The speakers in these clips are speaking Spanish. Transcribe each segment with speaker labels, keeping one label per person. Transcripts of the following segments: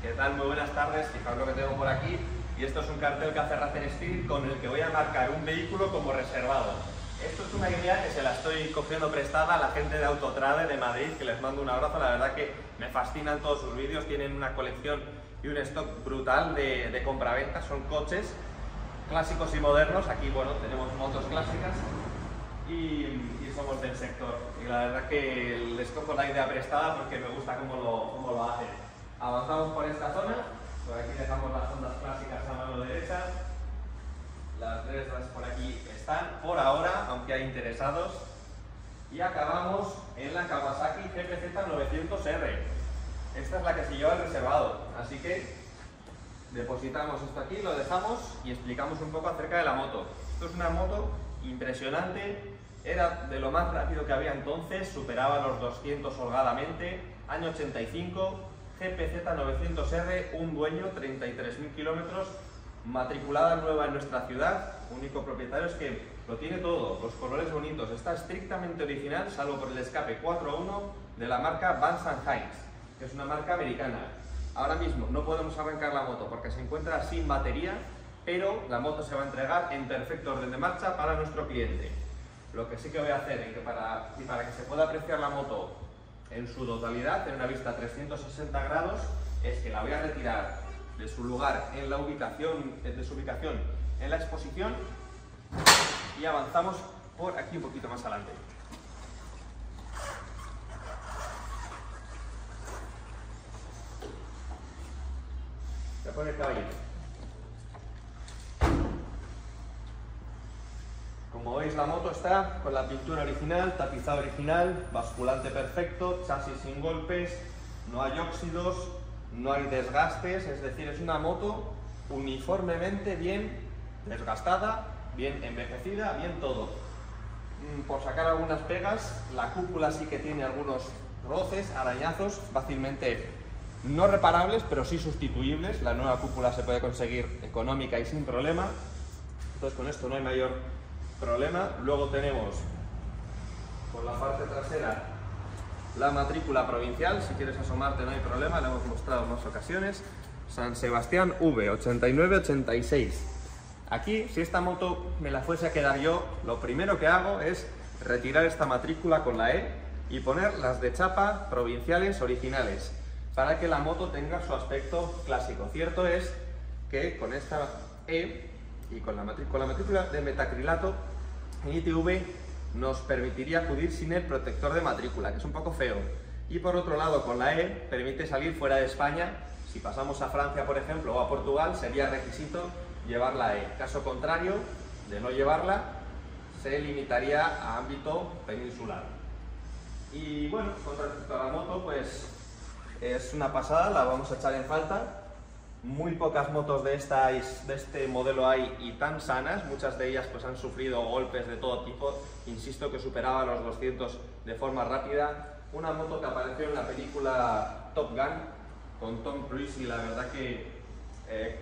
Speaker 1: ¿Qué tal? Muy buenas tardes. Fijaos lo que tengo por aquí. Y esto es un cartel que hace Racer Steel con el que voy a marcar un vehículo como reservado. Esto es una idea que se la estoy cogiendo prestada a la gente de Autotrade de Madrid, que les mando un abrazo. La verdad que me fascinan todos sus vídeos. Tienen una colección y un stock brutal de, de compraventa. Son coches clásicos y modernos. Aquí, bueno, tenemos motos clásicas y, y somos del sector. Y la verdad que les cojo la idea prestada porque me gusta cómo lo, cómo lo hacen. Avanzamos por esta zona, por aquí dejamos las ondas clásicas a mano derecha, las tres por aquí están por ahora, aunque hay interesados, y acabamos en la Kawasaki GPZ 900R. Esta es la que se lleva el reservado, así que depositamos esto aquí, lo dejamos y explicamos un poco acerca de la moto. Esto es una moto impresionante, era de lo más rápido que había entonces, superaba los 200 holgadamente, año 85, GPZ 900R, un dueño, 33.000 kilómetros, matriculada nueva en nuestra ciudad, único propietario es que lo tiene todo, los colores bonitos, está estrictamente original, salvo por el escape 4.1 de la marca Vans Hines, que es una marca americana. Ahora mismo no podemos arrancar la moto porque se encuentra sin batería, pero la moto se va a entregar en perfecto orden de marcha para nuestro cliente. Lo que sí que voy a hacer y que para, y para que se pueda apreciar la moto en su totalidad, en una vista 360 grados, es que la voy a retirar de su lugar en la ubicación, de su ubicación en la exposición y avanzamos por aquí un poquito más adelante. Se pone el caballito. Como veis la moto está con la pintura original, tapizado original, basculante perfecto, chasis sin golpes, no hay óxidos, no hay desgastes, es decir, es una moto uniformemente bien desgastada, bien envejecida, bien todo. Mm, por sacar algunas pegas, la cúpula sí que tiene algunos roces, arañazos, fácilmente no reparables, pero sí sustituibles. La nueva cúpula se puede conseguir económica y sin problema. Entonces con esto no hay mayor problema. Luego tenemos por la parte trasera la matrícula provincial, si quieres asomarte no hay problema, la hemos mostrado en más ocasiones. San Sebastián V, 89-86. Aquí, si esta moto me la fuese a quedar yo, lo primero que hago es retirar esta matrícula con la E y poner las de chapa provinciales originales, para que la moto tenga su aspecto clásico. Cierto es que con esta E y con la, matrícula, la matrícula de metacrilato ITV nos permitiría acudir sin el protector de matrícula, que es un poco feo. Y por otro lado, con la E permite salir fuera de España. Si pasamos a Francia, por ejemplo, o a Portugal, sería requisito llevar la E. Caso contrario, de no llevarla, se limitaría a ámbito peninsular. Y bueno, con respecto a la moto, pues es una pasada, la vamos a echar en falta. Muy pocas motos de, estas, de este modelo hay y tan sanas, muchas de ellas pues han sufrido golpes de todo tipo, insisto que superaba los 200 de forma rápida. Una moto que apareció en la película Top Gun con Tom Cruise y la verdad que eh,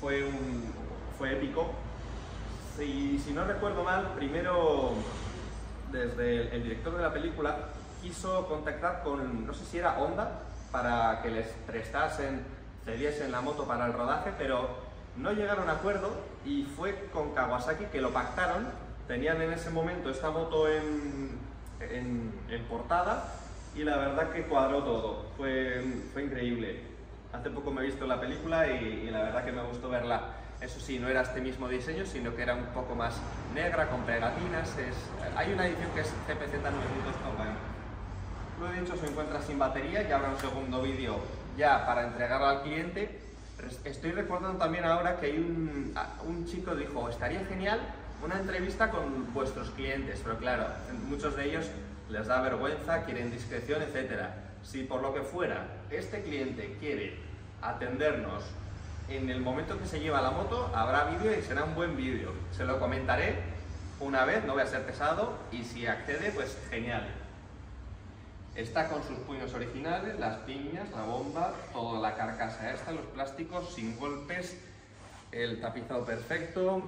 Speaker 1: fue, fue épico. Si, si no recuerdo mal, primero desde el, el director de la película quiso contactar con, no sé si era Honda, para que les prestasen cediesen la moto para el rodaje, pero no llegaron a acuerdo y fue con Kawasaki que lo pactaron. Tenían en ese momento esta moto en, en, en portada y la verdad que cuadró todo. Fue, fue increíble. Hace poco me he visto la película y, y, la verdad que me gustó verla. Eso sí, no era este mismo diseño, sino que era un poco más negra, con pegatinas. Es, hay una edición que es CPZ 900 Lo he dicho, se encuentra sin batería y habrá un segundo vídeo ya para entregarla al cliente. Estoy recordando también ahora que hay un, un chico dijo, estaría genial una entrevista con vuestros clientes, pero claro, muchos de ellos les da vergüenza, quieren discreción, etc. Si por lo que fuera este cliente quiere atendernos en el momento que se lleva la moto, habrá vídeo y será un buen vídeo. Se lo comentaré una vez, no voy a ser pesado, y si accede, pues genial. Está con sus puños originales, las piñas, la bomba, toda la carcasa esta, los plásticos sin golpes, el tapizado perfecto,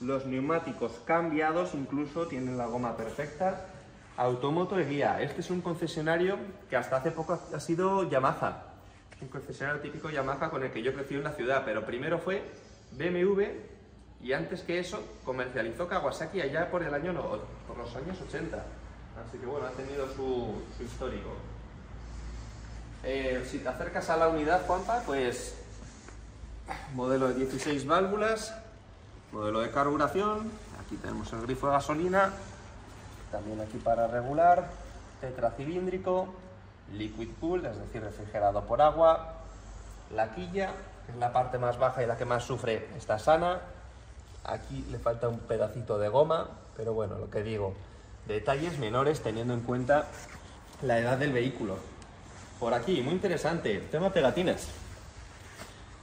Speaker 1: los neumáticos cambiados, incluso tienen la goma perfecta. Automoto Guía. Este es un concesionario que hasta hace poco ha sido Yamaha. Un concesionario típico Yamaha con el que yo crecí en la ciudad, pero primero fue BMW y antes que eso comercializó Kawasaki allá por el año por los años 80. Así que bueno, ha tenido su, histórico. Eh, si te acercas a la unidad, Juanpa, pues modelo de 16 válvulas, modelo de carburación, aquí tenemos el grifo de gasolina, también aquí para regular, tetracilíndrico, liquid cool, es decir, refrigerado por agua, la quilla, que es la parte más baja y la que más sufre, está sana, aquí le falta un pedacito de goma, pero bueno, lo que digo, detalles menores teniendo en cuenta la edad del vehículo. Por aquí, muy interesante, tema pegatinas.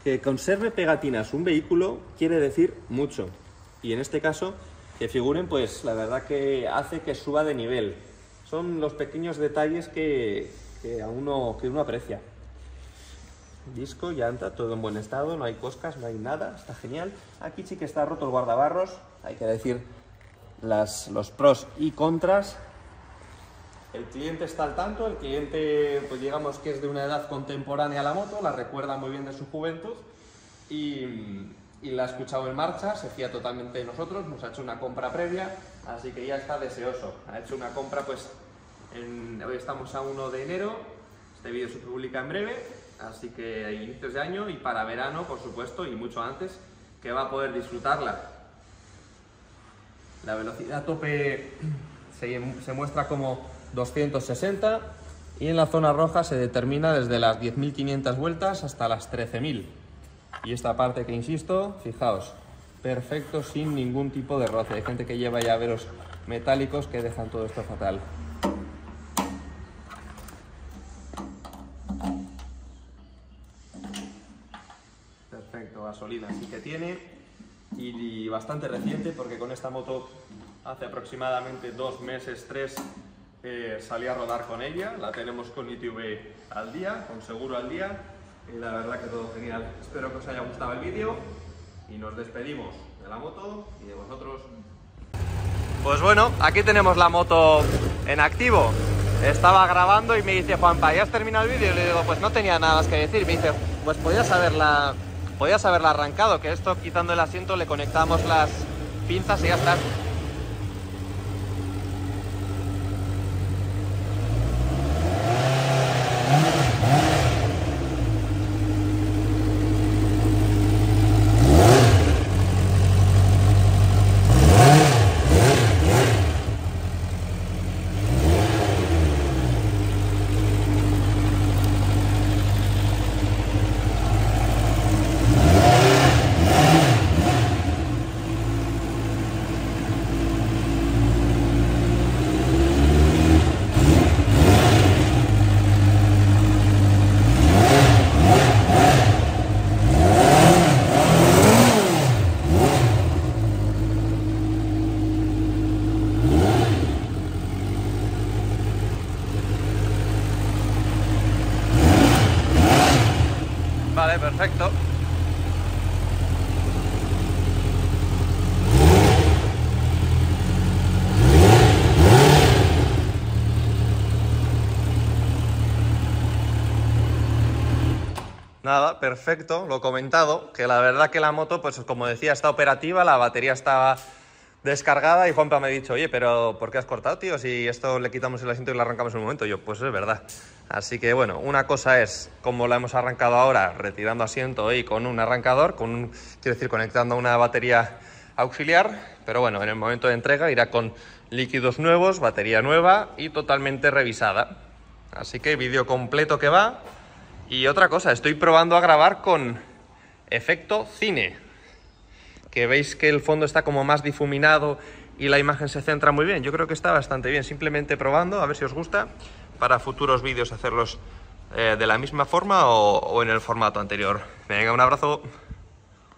Speaker 1: Que conserve pegatinas un vehículo quiere decir mucho. Y en este caso, que figuren, pues la verdad que hace que suba de nivel. Son los pequeños detalles que, a uno, que uno aprecia. Disco, llanta, todo en buen estado, no hay coscas, no hay nada, está genial. Aquí sí que está roto el guardabarros, hay que decir las, los pros y contras. El cliente está al tanto, el cliente, pues digamos que es de una edad contemporánea a la moto, la recuerda muy bien de su juventud y, y la ha escuchado en marcha, se fía totalmente de nosotros, nos ha hecho una compra previa, así que ya está deseoso. Ha hecho una compra, pues, hoy estamos a 1 de enero, este vídeo se publica en breve, así que a inicios de año y para verano, por supuesto, y mucho antes, que va a poder disfrutarla. La velocidad tope se, muestra como 260 y en la zona roja se determina desde las 10.500 vueltas hasta las 13.000. Y esta parte que insisto, fijaos, perfecto sin ningún tipo de roce. Hay gente que lleva llaveros metálicos que dejan todo esto fatal. Perfecto, gasolina sí que tiene y bastante reciente porque con esta moto hace aproximadamente dos meses, tres, eh, salí a rodar con ella. La tenemos con ITV al día, con seguro al día y la verdad que todo genial. Espero que os haya gustado el vídeo y nos despedimos de la moto y de vosotros. Pues bueno, aquí tenemos la moto en activo. Estaba grabando y me dice Juanpa, ¿ya has terminado el vídeo? Y le digo, pues no tenía nada más que decir. Me dice, pues podías haberla, podías haberla arrancado, que esto quitando el asiento le conectamos las pinzas y ya está. Perfecto. Nada, perfecto, lo comentado, que la verdad que la moto, pues como decía, está operativa, la batería estaba descargada y Juanpa me ha dicho, oye, pero ¿por qué has cortado, tío? Si esto le quitamos el asiento y lo arrancamos en un momento. Yo, pues es verdad. Así que bueno, una cosa es como la hemos arrancado ahora, retirando asiento y con un arrancador, con quiero decir, conectando una batería auxiliar, pero bueno, en el momento de entrega irá con líquidos nuevos, batería nueva y totalmente revisada. Así que vídeo completo que va. Y otra cosa, estoy probando a grabar con efecto cine, que veis que el fondo está como más difuminado y la imagen se centra muy bien. Yo creo que está bastante bien, simplemente probando, a ver si os gusta para futuros vídeos hacerlos eh, de la misma forma o, o en el formato anterior. Venga, un abrazo.